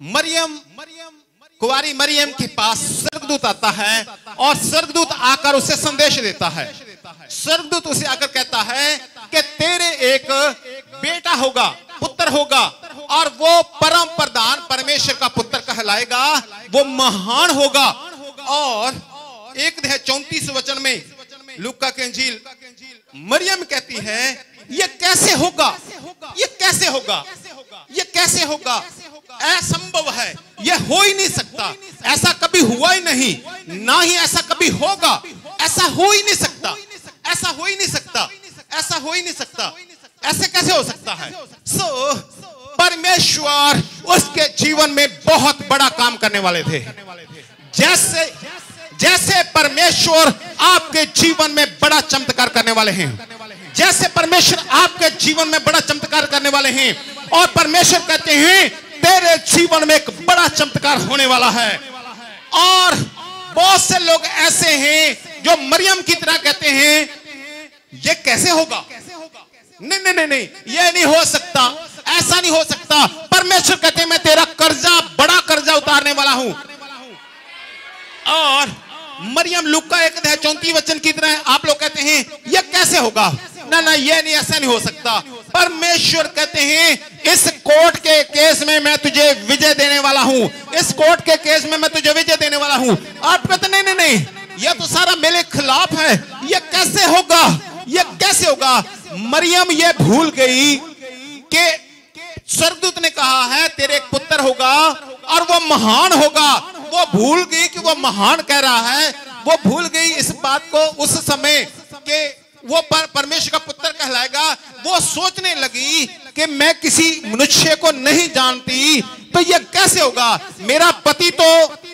मरियम मरियम कुवारी मरियम के पास स्वर्गदूत आता है और स्वर्गदूत आकर उसे संदेश देता है। स्वर्गदूत उसे आकर कहता है कि तेरे एक बेटा होगा, पुत्र होगा और वो परम प्रधान परमेश्वर का पुत्र कहलाएगा, वो महान होगा। और एक चौंतीस वचन में लुक्का के अंजील मरियम कहती है ये कैसे होगा? ये कैसे होगा? ये कैसे होगा? असंभव है। ये हो ही नहीं सकता। ऐसा कभी हुआ ही नहीं। ना ही ऐसा कभी होगा। ऐसा हो ही नहीं सकता। ऐसा हो ही नहीं सकता। ऐसा हो ही नहीं सकता। ऐसे कैसे हो सकता है? सो, परमेश्वर उसके जीवन में बहुत बड़ा काम करने वाले थे। जैसे जैसे परमेश्वर आपके जीवन में बड़ा चमत्कार करने वाले हैं। जैसे परमेश्वर आपके जीवन में बड़ा चमत्कार करने वाले हैं, और परमेश्वर कहते हैं, तेरे जीवन में एक बड़ा चमत्कार होने वाला है। और बहुत से लोग ऐसे हैं जो मरियम की तरह कहते हैं, ये कैसे होगा? नहीं नहीं नहीं नहीं, ये नहीं हो सकता, ऐसा नहीं हो सकता। परमेश्वर कहते हैं, मैं तेरा कर्जा, बड़ा कर्जा उतारने वाला हूँ। और मरियम लुक्का एक चौंती वचन की तरह आप लोग कहते हैं यह कैसे होगा? ना ना, ये नहीं, ऐसा नहीं हो सकता। परमेश्वर कहते हैं, इस कोर्ट के केस में मैं तुझे विजय देने वाला हूँ। इस कोर्ट के केस में मैं तुझे विजय देने वाला हूँ। आप कहते, नहीं नहीं नहीं यह तो सारा मेरे खिलाफ है। यह कैसे होगा? यह कैसे होगा? मरियम ये भूल गई कि स्वर्गदूत ने कहा है, तेरे पुत्र होगा और वो महान होगा। वो भूल गई कि वो महान कह रहा है। वो भूल गई इस बात को उस समय के वो पर, परमेश्वर का पुत्र कहलाएगा। वो सोचने लगी कि मैं किसी मनुष्य को नहीं जानती तो ये कैसे होगा? मेरा पति तो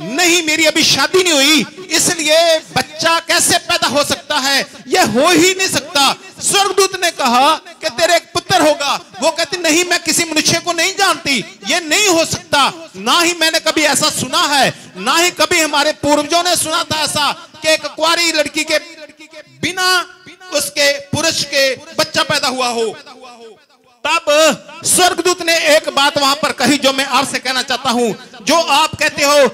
नहीं मेरी अभी शादी नहीं हुई इसलिए बच्चा कैसे पैदा हो सकता है? ये हो ही नहीं सकता। स्वर्गदूत ने कहा कि तेरे एक पुत्र होगा। वो कहती नहीं मैं किसी मनुष्य को नहीं जानती। ये नहीं हो सकता। ना ही मैंने कभी ऐसा सुना है ना ही कभी हमारे पूर्वजों ने सुना था ऐसा कि एक कुआरी लड़की के बिना उसके पुरुष के बच्चा पैदा हुआ हो। तब स्वर्गदूत ने एक बात वहाँ पर कही जो मैं आपसे कहना चाहता हूँ। जो आप कहते हो,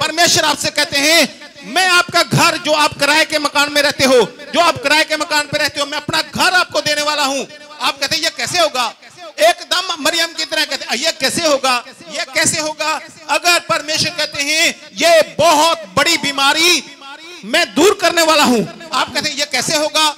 परमेश्वर आपसे कहते हैं, मैं आपका घर जो आप किराए के मकान में रहते हो, जो आप किराए के मकान पे रहते हो, मैं अपना घर आपको देने वाला हूँ। आप कहते हैं ये कैसे होगा? एकदम मरियम की तरह कहते ये कैसे होगा? ये कैसे होगा? अगर परमेश्वर कहते हैं, ये बहुत बड़ी बीमारी मैं दूर करने वाला हूँ। आप कहते हैं ये कैसे होगा?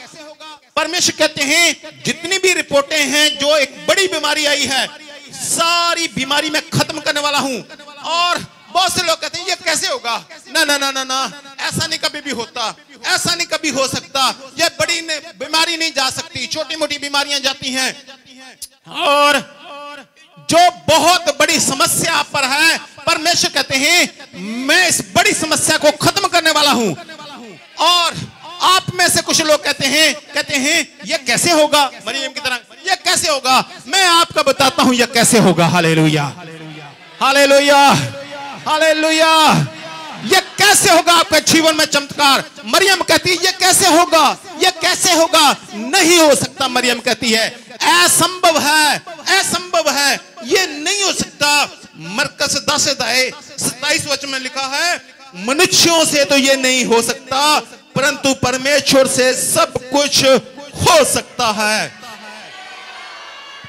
परमेश्वर कहते हैं, जितनी भी रिपोर्टें हैं, जो एक बड़ी बीमारी आई है, सारी बीमारी मैं खत्म करने वाला हूँ। और बहुत से लोग कहते हैं, ये कैसे होगा? ना ना ना ना ना, ऐसा नहीं कभी भी होता। ऐसा नहीं कभी हो सकता। ये बड़ी बीमारी नहीं जा सकती। छोटी मोटी बीमारियाँ जाती हैं। और जो बहुत बड़ी समस्या आप पर है, परमेश्वर कहते हैं, मैं इस बड़ी समस्या को खत्म करने वाला हूँ। और आप में से कुछ लोग कहते हैं कहते हैं ये कैसे होगा? मरियम की तरह ये कैसे होगा? मैं आपका बताता हूँ ये कैसे होगा? हाले लोहिया हाले लोहिया हाले लोहिया ये कैसे होगा आपके जीवन में चमत्कार? मरियम कहती है ये कैसे होगा? ये कैसे होगा? नहीं हो सकता, मरियम कहती है। असंभव है असंभव है, ये नहीं हो सकता। मरकस दस दाए सत्ताईस वचन में लिखा है, मनुष्यों से तो ये नहीं हो सकता परंतु परमेश्वर से सब कुछ हो सकता है।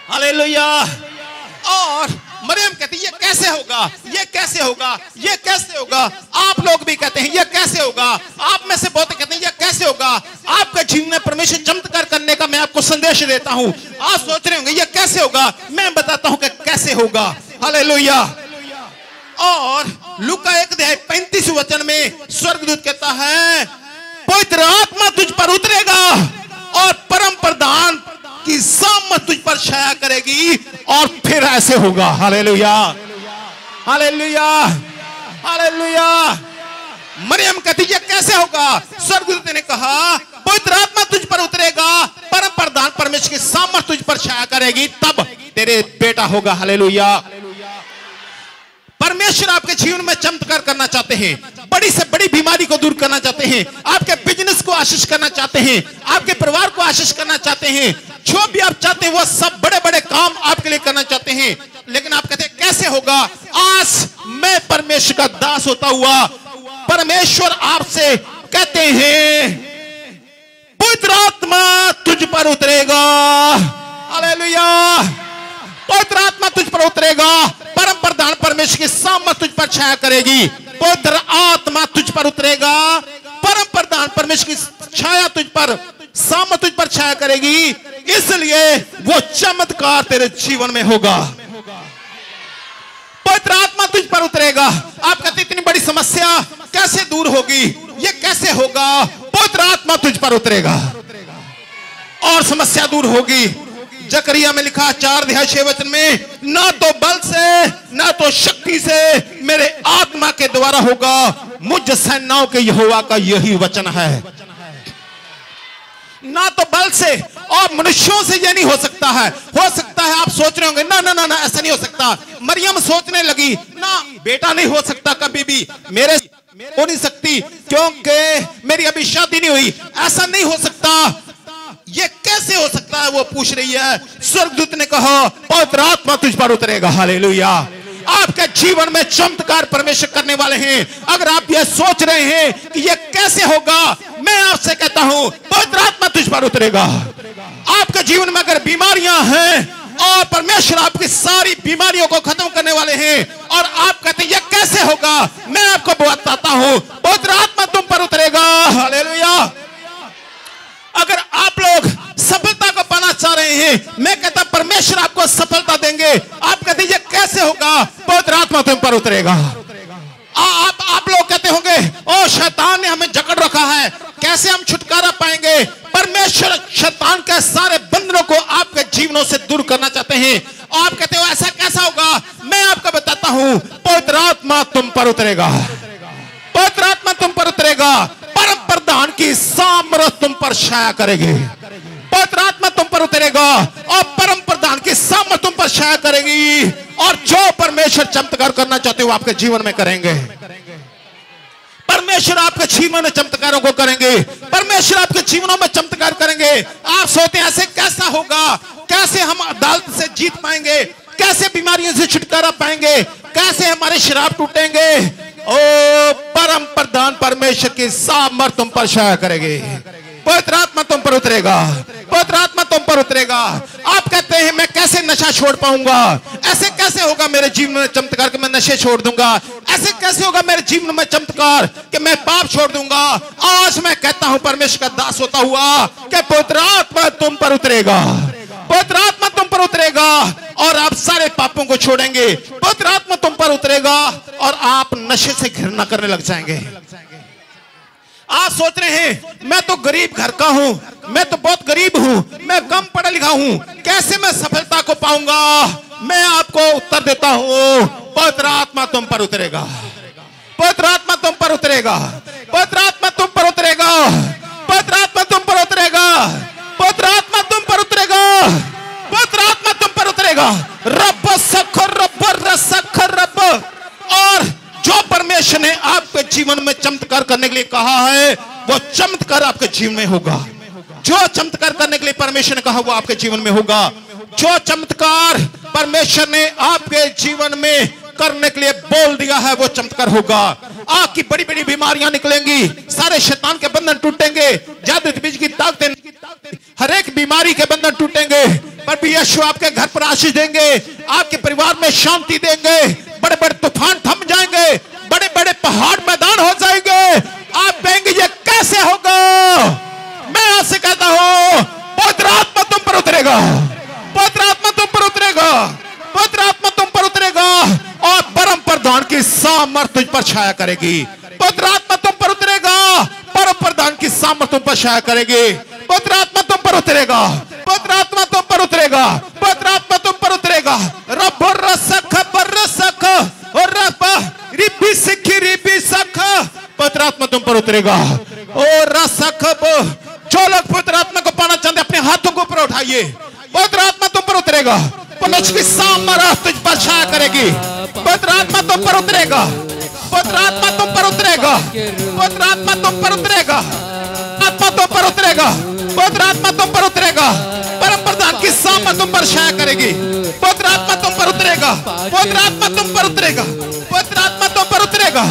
हालेलुया। और मरियम कहती, ये कैसे होगा? ये कैसे होगा? ये कैसे होगा? आप लोग भी कहते हैं, ये कैसे होगा? आप में से बहुत कहते हैं, ये कैसे होगा? आपके जीवन में परमेश्वर चमत्कार करने का मैं आपको संदेश देता हूँ। आप सोच रहे होंगे, ये कैसे होगा? मैं बताता हूँ कैसे होगा। हालेलुया। और लुका एक पैंतीस वचन में स्वर्गदूत कहता है पवित्र आत्मा तुझ पर उतरेगा और परम प्रधान की सामत तुझ पर छाया करेगी और फिर ऐसे होगा। हालेलुया। हालेलुया। हालेलुया। मरियम कहती ये कैसे होगा? स्वर्गदूत ने कहा, पवित्र आत्मा तुझ पर उतरेगा, परम प्रधान परमेश्वर की सामर्थ तुझ पर छाया करेगी, तब तेरे बेटा होगा। हालेलुया। परमेश्वर आपके जीवन में चमत्कार करना चाहते हैं। बड़ी से बड़ी बीमारी को दूर करना चाहते हैं, आपके बिज़नेस को आशीष करना चाहते हैं, आपके परिवार को आशीष करना चाहते हैं, जो भी आप चाहते हैं, वो सब बड़े बड़े काम आपके लिए करना चाहते हैं। लेकिन आप कहते हैं, कैसे होगा? आज मैं परमेश्वर का दास होता हुआ, परमेश्वर आपसे कहते हैं, पवित्र आत्मा तुझ पर उतरेगा। हालेलुया। पवित्र आत्मा तुझ पर उतरेगा, परम प्रधान परमेश्वर की सामत तुझ पर छाया करेगी। पवित्र आत्मा तुझ पर उतरेगा। परम प्रधान परमेश्वर की छाया तुझ पर सामत तुझ पर छाया करेगी। इसलिए वो चमत्कार तेरे जीवन में होगा। पवित्र आत्मा तुझ पर उतरेगा। आप कहते इतनी बड़ी समस्या कैसे दूर होगी? ये कैसे होगा? पवित्र आत्मा तुझ पर उतरेगा। और समस्या दूर होगी। जकरिया में लिखा, चार वचन में, ना तो बल से, ना तो शक्ति से मेरे आत्मा के द्वारा होगा। मुझ सेनाओं के यहोवा का यही वचन है। ना तो बल से और मनुष्यों से ये नहीं हो सकता है। हो सकता है आप सोच रहे होंगे, ना ना ना ना, ऐसा नहीं हो सकता। मरियम सोचने लगी, ना, बेटा नहीं हो सकता कभी भी। मेरे, हो नहीं सकती, क्योंकि मेरी अभी शादी नहीं हुई। ऐसा नहीं हो सकता। ये कैसे हो सकता है? वो पूछ रही है। स्वर्गदूत ने कहा, पवित्र आत्मा तुझ पर उतरेगा। हालेलुया। आपके जीवन में चमत्कार परमेश्वर करने वाले हैं। अगर आप यह सोच रहे हैं कि यह कैसे होगा, मैं आपसे कहता हूँ, पवित्र आत्मा तुझ पर उतरेगा। आपके जीवन में अगर बीमारियाँ हैं और परमेश्वर आपकी सारी बीमारियों को खत्म करने वाले हैं और आप कहते हैं, ये कैसे होगा मैं आपको बताता हूँ पवित्र आत्मा तुम पर उतरेगा हालेलुया अगर आप लोग सफलता को पाना चाह रहे हैं मैं कहता परमेश्वर आपको सफलता देंगे आप कहते ये कैसे होगा पवित्र आत्मा तुम पर उतरेगा आ, आप आप लोग कहते होंगे ओ शैतान ने हमें जकड़ रखा है कैसे हम छुटकारा पाएँगे परमेश्वर शैतान के सारे बंधनों को आपके जीवनों से दूर करना चाहते हैं आप कहते हो ऐसा कैसा होगा मैं आपको बताता हूँ पवित्र आत्मा तुम पर उतरेगा। पवित्र आत्मा तुम पर उतरेगा। परम प्रधान की सामर्थ तुम पर छाया करेगी। पवित्र आत्मा तुम पर उतरेगा और परम प्रधान की सामर्थ तुम पर छाया करेगी। और जो परमेश्वर चमत्कार करना चाहते हो आपके जीवन में करेंगे। परमेश्वर आपके जीवन में चमत्कारों को करेंगे। परमेश्वर आपके जीवनों में चमत्कार करेंगे। आप सोचते हैं, ऐसे कैसा होगा? कैसे हम अदालत से जीत पाएँगे? कैसे बीमारियों से छुटकारा पाएँगे? कैसे हमारे शराब टूटेंगे? ओ, परम प्रधान परमेश्वर की सामर्थ तुम पर छाया करेगी। पवित्र आत्मा तुम पर उतरेगा। पवित्र आत्मा तुम पर उतरेगा। आप कहते हैं, मैं कैसे नशा छोड़ पाऊँगा? ऐसे कैसे होगा मेरे जीवन में चमत्कार कि मैं नशे छोड़ दूँगा? ऐसे कैसे होगा मेरे जीवन में चमत्कार कि मैं पाप छोड़ दूँगा? आज मैं कहता हूँ, परमेश्वर का दास होता हुआ कि पवित्र आत्मा तुम पर उतरेगा। पवित्र आत्मा तुम पर उतरेगा और आप सारे पापों को छोड़ेंगे। पवित्र आत्मा तुम पर उतरेगा और आप नशे से घृणा करने लग जाएँगे। आप सोच रहे हैं, मैं तो गरीब घर का हूँ, मैं तो बहुत गरीब हूँ, मैं कम पढ़ा लिखा हूँ, कैसे मैं सफलता को पाऊँगा? मैं आपको उत्तर देता हूँ पवित्र आत्मा तुम पर उतरेगा। पवित्र आत्मा तुम पर उतरेगा। पवित्र आत्मा तुम पर उतरेगा। लिए कहा है, वो चमत्कार आपके जीवन में होगा। जो चमत्कार करने के लिए परमेश्वर ने कहा, वो आपके जीवन में होगा। जो चमत्कार परमेश्वर ने आपके जीवन में करने के लिए बोल दिया है, वो चमत्कार होगा। आग की बड़ी बड़ी बीमारियाँ निकलेंगी, सारे शैतान के बंधन टूटेंगे जादू बीज की ताकतें हर एक बीमारी के बंधन टूटेंगे, पर यशु आपके घर पर आशीष देंगे, आपके परिवार में शांति देंगे बड़े बड़े तूफ़ान थम जाएँगे बड़े बड़े पहाड़ मैदान हो जाएँगे आप कहेंगे ये कैसे होगा मैं आपसे कहता हूँ पवित्र आत्मा तुम पर उतरेगा पवित्र आत्मा तुम पर उतरेगा पवित्र आत्मा तुम पर उतरेगा और परम प्रधान की सामर्थ तुझ पर छाया करेगी। पवित्र आत्मा तुम पर उतरेगा परम प्रधान की सामर्थ तुम पर छाया करेगी। पवित्र आत्मा तुम पर उतरेगा पवित्र आत्मा तुम पर उतरेगा पवित्र आत्मा तुम पर उतरेगा। रब रसख और रब रिपी सिखी रिपी सख पवित्र आत्मा तुम पर उतरेगा। ओ रसख जो लोग पवित्र आत्मा को पाना चाहते अपने हाथों को ऊपर उठाइए। पवित्र आत्मा तुम पर उतरेगा। परमेश्वर की सामर्थ तुझ पर छाया करेगी। पवित्र आत्मा तुम पर उतरेगा। पवित्र आत्मा तुम पर उतरेगा। पवित्र आत्मा तुम पर उतरेगा। आत्मा तुम पर उतरेगा। पवित्र आत्मा तुम पर उतरेगा। परम प्रधान की सामर्थ तुम पर छाया करेगी। पवित्र आत्मा आत्मा तुम पर उतरेगा। पवित्र आत्मा तुम पर उतरेगा। पवित्र आत्मा तुम पर उतरेगा।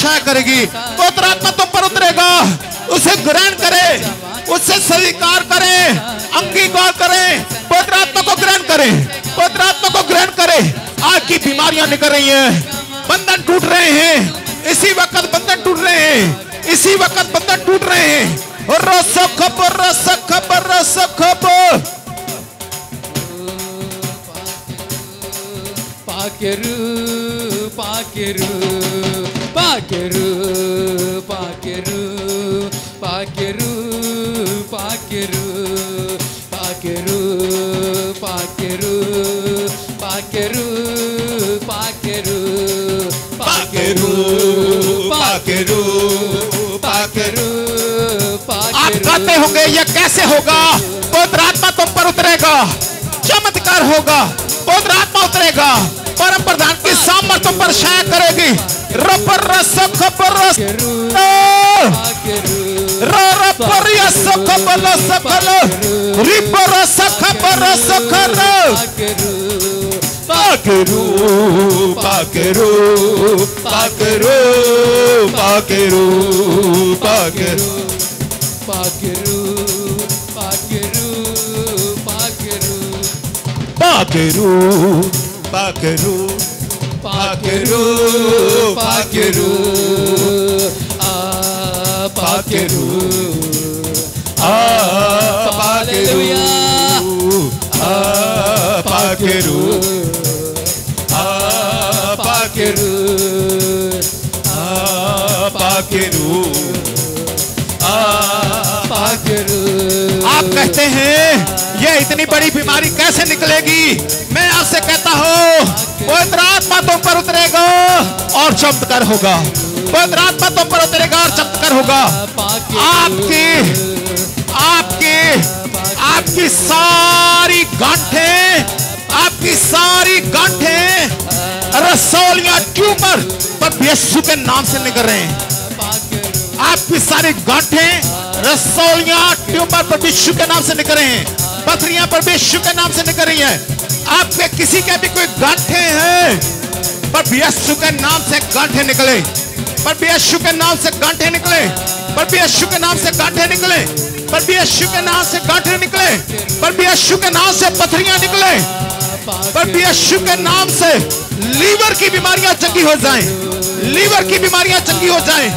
वर्षा करेगी पवित्रात्मा तुम पर उतरेगा। उसे ग्रहण करे, उसे स्वीकार करे, अंगीकार करे, पवित्रात्मा को ग्रहण करे, पवित्रात्मा को ग्रहण करे। आग की बीमारियाँ निकल रही हैं, बंधन टूट रहे हैं, इसी वक्त बंधन टूट रहे हैं, इसी वक्त बंधन टूट रहे हैं। और रस खबर रस खबर रस खबर पाकेरू पाकेरू। பாக்கிரு பாக்கிரு பாக்கிரு பாக்கிரு பாக்கிரு பாக்கிரு பாக்கிரு பாக்கிரு பாக்கிரு பாக்கிரு பாக்கிரு आप गाते होंगे यह कैसे होगा पवित्र आत्मा तुम पर उतरेगा चमत्कार होगा पवित्र आत्मा उतरेगा परम प्रधान की सामर्थ्य पर छाया करेगी रपर रसक पर रस रपर यसक पर रसक पाकरू पाकरू पाकरू आ पाकरू आ पाकरू आ पाकरू आ पाकरू। आप कहते हैं यह इतनी बड़ी बीमारी कैसे निकलेगी? मैं आपसे कहता हूँ, पवित्र आत्मा तुम पर उतरेगा और चमत्कार होगा। पवित्र आत्मा तुम पर उतरेगा और चमत्कार होगा। आपकी आपकी आपकी सारी गांठें, आपकी सारी गांठें रसौलियाँ ट्यूमर पर यीशु के नाम से निकल रहे हैं? आपकी सारी गांठे रसौलियाँ ट्यूमर पर विश्व के नाम से निकल रहे हैं? पथरियाँ पर विश्व के नाम से निकल रही हैं। आपके किसी के भी कोई गांठें हैं, पर यीशु के नाम से गांठें निकले। पर यीशु के नाम से गांठें निकले। पर यीशु के नाम से गांठें निकले। पर यीशु के नाम से गांठें निकले। पर यीशु के नाम से पथरियाँ निकले। पर यीशु के नाम से लीवर की बीमारियाँ चंगी हो जाएँ। लीवर की बीमारियाँ चंगी हो जाएँ।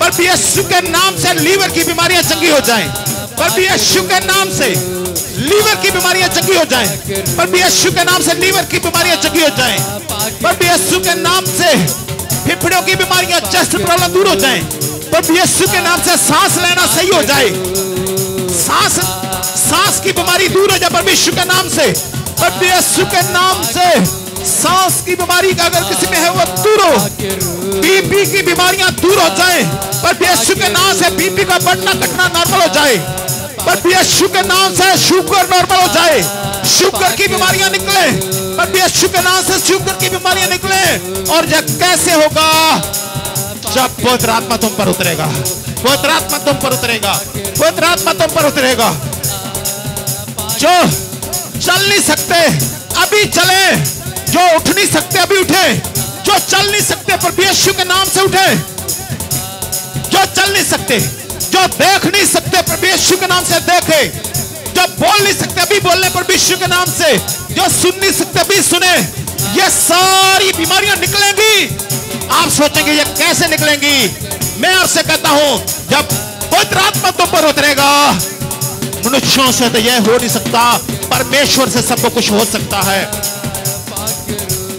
पर यीशु के नाम से लीवर की बीमारियाँ चंगी हो जाएँ। पर यीशु के नाम से लीवर की बीमारियाँ चंगी हो जाएँ। पर यीशु के नाम से लीवर की बीमारियाँ चंगी हो जाएँ। पर यीशु के नाम से फेफड़ों की बीमारियाँ, चेस्ट प्रॉब्लम दूर हो जाएँ। पर यीशु के नाम से सांस लेना सही हो जाए। सांस सांस की बीमारी दूर हो जाए परमेश्वर के नाम से। पर यीशु के नाम से सांस की बीमारी का अगर किसी में है, वो दूर हो। बीपी की बीमारियाँ दूर हो जाए। पर यीशु के नाम से बीपी का बढ़ना घटना नॉर्मल हो जाए। पर यीशु के नाम से शुगर नॉर्मल हो जाए। शुगर की बीमारियाँ निकले। पर यीशु के नाम से शुगर की बीमारियाँ निकले। और यह कैसे होगा? जब पवित्र आत्मा तुम पर उतरेगा। पवित्र आत्मा तुम पर उतरेगा। पवित्र आत्मा तुम पर उतरेगा। जो चल नहीं सकते, अभी चले। जो उठ नहीं सकते, अभी उठे। जो चल नहीं सकते पर यीशु के नाम से उठे। जो चल नहीं सकते जो देख नहीं सकते पर यीशु के नाम से देखे। जो बोल नहीं सकते अभी बोलने पर यीशु के नाम से। जो सुन नहीं सकते अभी सुने। ये सारी बीमारियाँ निकलेंगी। आप सोचेंगे, ये कैसे निकलेंगी? मैं आपसे कहता हूँ, जब पवित्र आत्मा तुम पर उतरेगा, मनुष्यों से तो यह हो नहीं सकता, परमेश्वर से सब कुछ हो सकता है।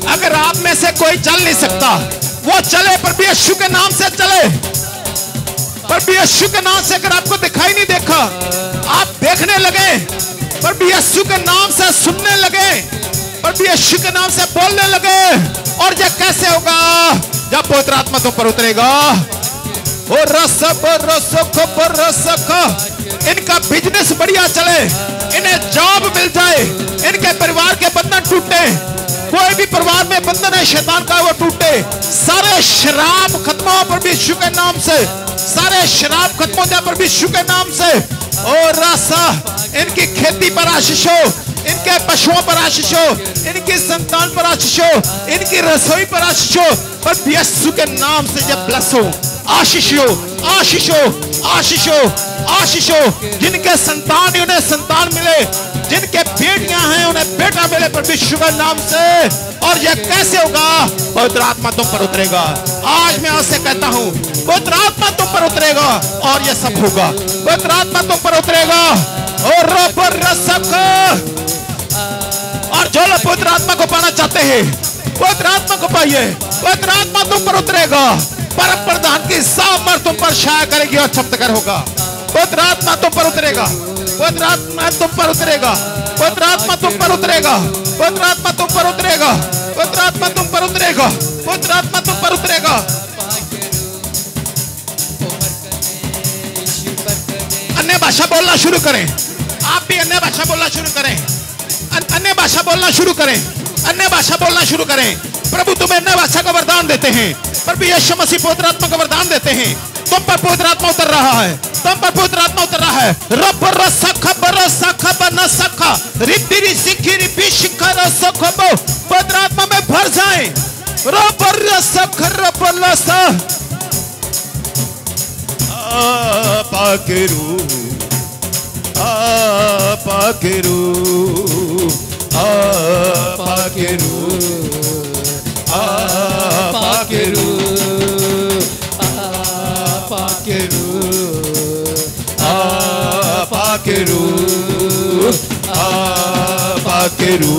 अगर आप में से कोई चल नहीं सकता, वो चले पर यीशु के नाम से चले। पर यीशु के नाम से अगर आपको दिखाई नहीं देखा, आप देखने लगे, पर यीशु के नाम से सुनने लगे, पर यीशु के नाम से बोलने लगे, और यह कैसे होगा? जब पवित्र आत्मा तुम पर उतरेगा। ओ रस रस इनका बिज़नेस बढ़िया चले, इन्हें जॉब मिल जाए, इनके परिवार के बंधन टूटे, कोई भी परिवार में बंधन है, शैतान का वो टूटे। सारे शराब खत्म हो, पर भी के नाम से सारे शराब खत्म हो जाए पर यीशु के नाम से। और रासा इनकी खेती पर आशीष हो। इनके पशुओं पर आशीष हो, इनकी संतान पर आशीष हो, इनकी रसोई पर आशीष हो, पर यीशु के नाम से जब ब्लस हो, आशीष हो आशीष हो आशीष हो आशीष हो, जिनके संतान उन्हें संतान मिले, जिनके बेटियाँ हैं उन्हें बेटा मिले पर विश्व के नाम से, और यह कैसे होगा? पवित्र आत्मा तुम पर उतरेगा। आज मैं आपसे कहता हूँ, पवित्र आत्मा तुम पर उतरेगा, और यह सब होगा। पवित्र आत्मा तुम पर उतरेगा। और रबर रसक जो लोग पवित्र आत्मा को पाना चाहते हैं, पवित्र आत्मा को पाइए। पवित्र आत्मा तुम पर उतरेगा। परम प्रधान की सामर तुम पर छाया करेगी और चमत्कार होगा। पवित्र आत्मा तुम पर उतरेगा। पवित्र आत्मा तुम पर उतरेगा। पवित्र आत्मा तुम पर उतरेगा। पवित्र आत्मा तुम पर उतरेगा। पवित्र आत्मा तुम पर उतरेगा। पवित्र आत्मा तुम पर उतरेगा। अन्य भाषा बोलना शुरू करें। आप भी अन्य भाषा बोलना शुरू करें। अन्य भाषा बोलना शुरू करें। अन्य भाषा बोलना शुरू करें। प्रभु तुम्हें अन्य भाषा का वरदान देते हैं। प्रभु यीशु मसीह पवित्र आत्मा का वरदान देते हैं। तुम पर पवित्र आत्मा उतर रहा है। तुम पर पवित्र आत्मा उतर रहा है। रब रसख बरसख बनसख रिपि रिसिखि रिपि शिखर रसख बो पवित्र आत्मा में भर जाए। रब रसख, रब लसा पाकेरू आ पाकेरू आ पाकेरू आ पाकेरू आ पाकेरू आ पाकेरू आ पाकेरू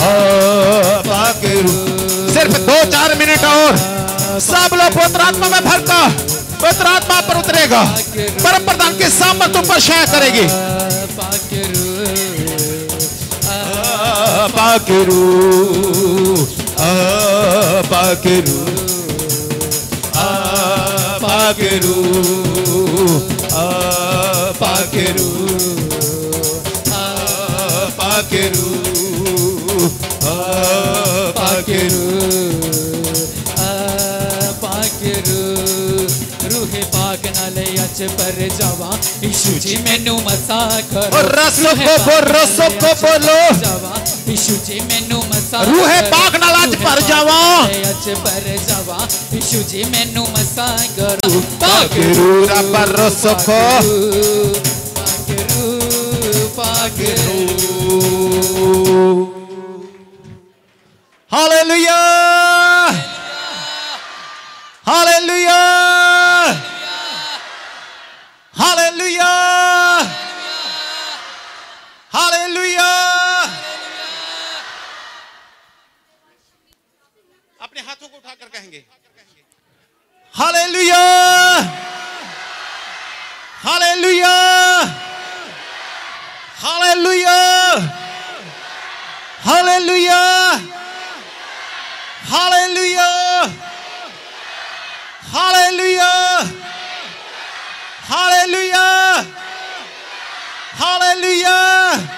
आ पाकेरू। सिर्फ़ दो चार मिनट और। सब लोग पवित्र आत्मा में भरका पवित्र आत्मा पर उतरेगा। परम प्रधान के सामने तुम पर छाया करेगी। पाकेरू पाकेरू पाकेरू पाकेरू पाकेरू। अच पर जावा यीशु जी मैनू मसा करो। रसों को रसों को बोलो। जावा यीशु जी मैनू मसा रूहे। पाक नाल अच पर जावा। रूहे अच पर जावा यीशु जी मैनू मसा करो। पाकेरू रब रसों को। पाकरू पाकरू हालेलुया। हालेलुया। हालेलुया हालेलुया अपने हाथों को उठाकर कहेंगे। Hallelujah hallelujah hallelujah hallelujah Hallelujah. Hallelujah. Hallelujah! Hallelujah!